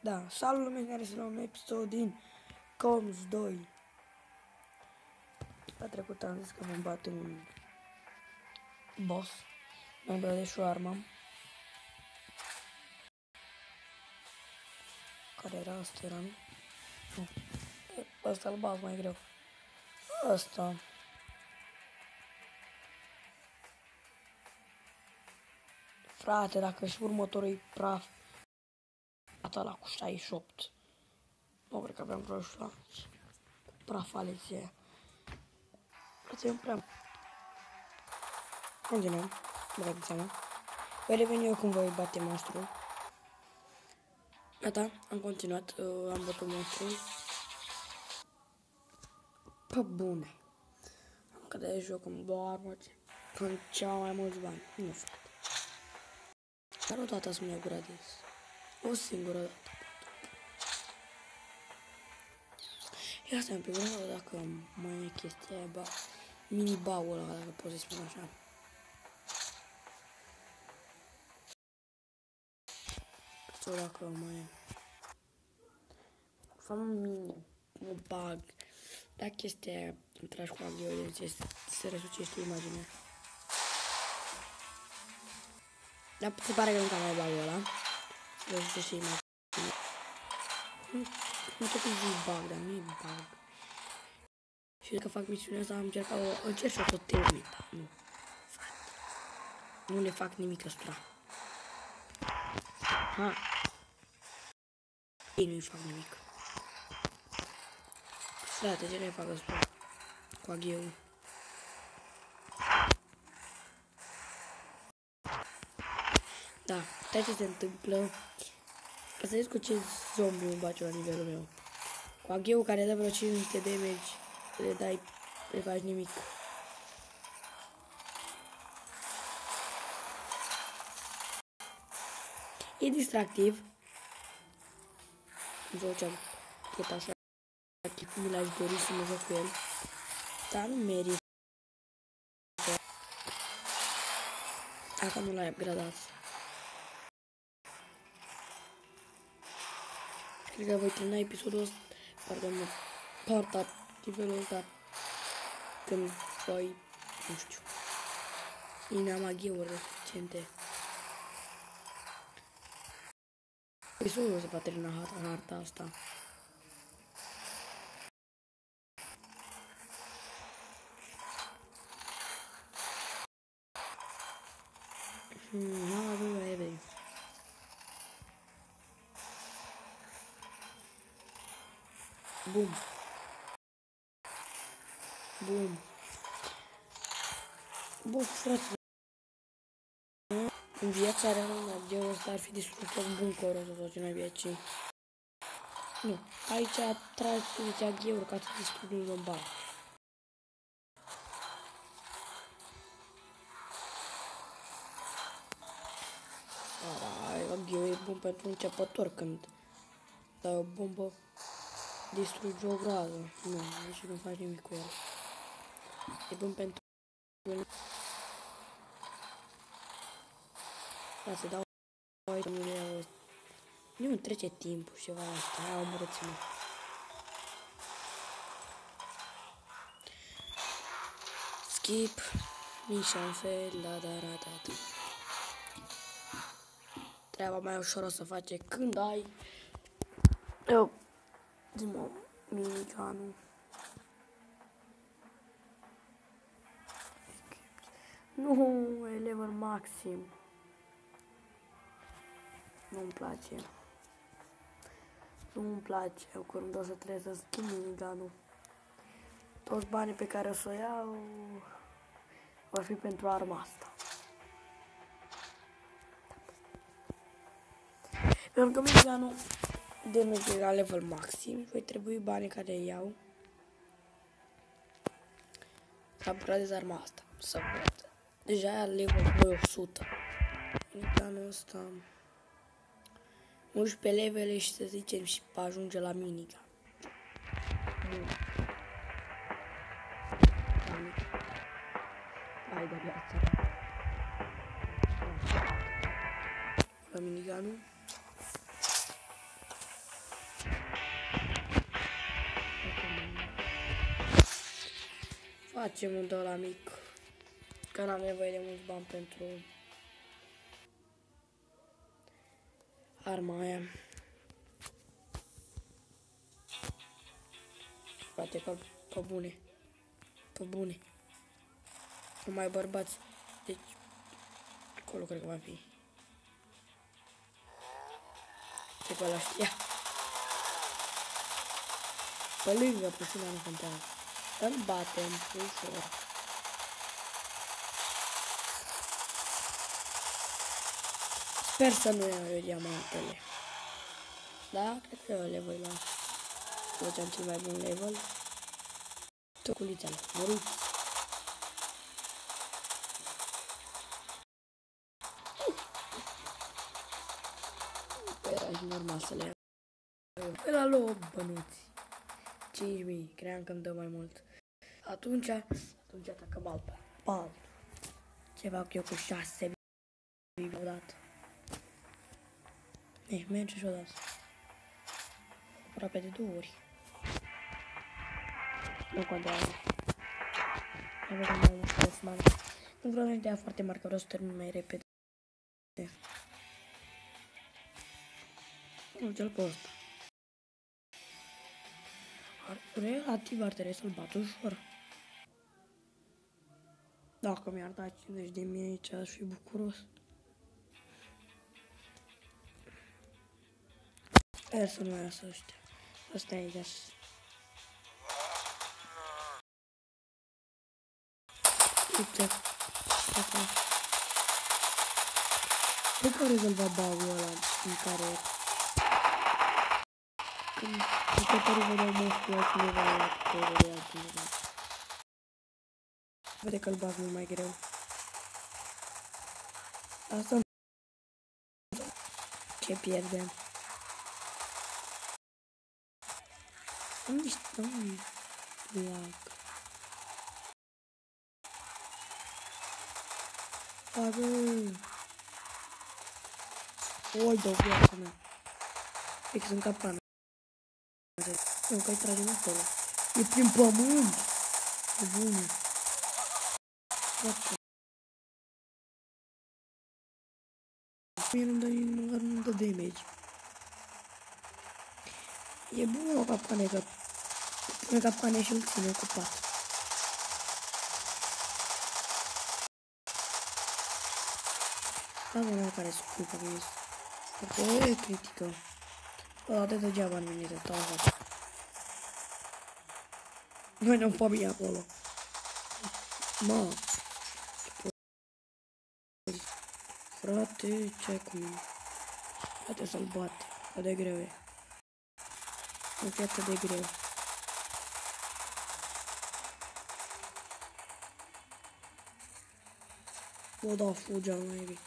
Da, salut lume care este la un episod din Coms 2. La trecut am zis că vom bate un boss, membru de șoarmă. Care era asta, era, nu? Nu. Ăsta îl bag mai greu. Ăsta. Frate, dacă și următorul e praf, ata la cu 68. Nu cred că aveam vreo șanță. Praf aleția. Frate, eu prea... Continuăm. Băgat în seama. Voi reveni eu cum voi bate monstrul. Gata, am continuat. Uh, am bătut monstrul. Pe bune. Am cădea de joc în două armăți. Când ceva mai mulți bani. Nu, frate. Dar o dată să-mi iau gradis. O singură dată. Ia stai un pic, vreau dacă mai e chestia aia, ba, mini baul ăla, dacă pot să spun așa. Sau dacă mai e. Fă un mini, un bug. Da chestia aia, îmi tragi cu avioane, se răsucește imaginea. Dar se pare că nu cam mai bagul ăla. Vreau să și mai... Nu tot zic bug, dar nu e bug. Și dacă fac misiunea asta, am încercat o... Încerc și o tot termin, dar nu. Frate. Nu le fac nimic ăstora. Ha. Ei nu-i fac nimic. Frate, ce le fac ăstora? Cu agheul. Da, stai ce se întâmplă. Ca să vezi cu ce zombie îmi bate la nivelul meu. Cu agheu care dă vreo 500 de damage, le dai, le faci nimic. E distractiv. Vocea tot așa. Mi l-aș dori să mă joc cu el. Dar nu merită. Dacă nu l-ai upgradat. Когда выйти на эпизод, pardon, parta developed când voi, nu știu, inamaghiuri recente. Episodul se va termina în harta asta. Hmm, Bum. Bum. Bun, frate. În viața reală, geul ăsta ar fi distrus tot bunkerul ăsta sau ce n-ai viață. Nu. Aici tragi zicea gheuri ca să distrug un lombar. Da, gheul e bun pentru începător când dai o bombă distruge o groază. Nu, deci nu faci nimic cu el. E bun pentru el. Da, se dau aici, nu le Nu trece timpul și ceva asta. Hai, omorâți-mă. Skip. Nici în fel, da, da, da, da, da. Treaba mai ușor o să face când ai eu Zi-mă, minigunul. Nu, e level maxim. Nu-mi place. Nu-mi place. Eu curând o să trebuie să schimb minigunul. Toți banii pe care o să o iau vor fi pentru arma asta. Pentru că minigunul de merge la level maxim, voi trebui banii care iau să upgradez arma asta. Să văd. Deja ia level 100. În planul ăsta 11 levele și să zicem și ajunge la minigun. Bun. Hai de viață. La minigunul. Facem un la mic. Că n-am nevoie de mulți bani pentru arma aia. Frate, pe, pe bune. Pe bune. Numai bărbați. Deci, acolo cred că va fi. Ce pe ăla știa. Pe lângă puțin nu contează. Îl batem ușor. Sper să nu iau diamantele. Da, cred că eu le voi lua. Facem cel mai bun level. Toculițele, măruți. Era normal să le iau. Pe la loc bănuți. 5.000, cream că îmi dă mai mult. Atunci, atunci atacăm alt pal. Ce fac eu cu 6.000 odată? Eh, merge și odată. Aproape de două ori. Nu contează. Nu vedem mai mult mare. Nu vreau să foarte mare, că vreau să termin mai repede. Nu, cel pe ăsta. Relativ ar trebui să-l bat ușor. Dacă mi-ar da 50 de mii aici, aș fi bucuros. Sper să nu mai lasă ăștia. Ăsta e aici. Uite. Asta. Pe care rezolva baul ăla în care... Când pe care vedeau monstru altcineva la pe vedea altcineva. Vede că-l bag mult mai greu. Asta ce pierdem. Unde stăm? Lag. Bagă! Oi, dă viața mea. Fix în capană. Nu, că-i tragem acolo. E prin pământ! E bună. Frate. Mie nu-mi dă nici măcar nu dă damage. E bună o capană, că pune capană și îl ține ocupat. Da, mă, care sculpă că este. Foarte critică. Ăla de degeaba în mine de tava. Noi ne-am pe acolo. Mă. Frate, ce ai cu mine? Frate să-l bate. Cât de greu e. Nu fi atât de greu. O, da, fugea mai bine.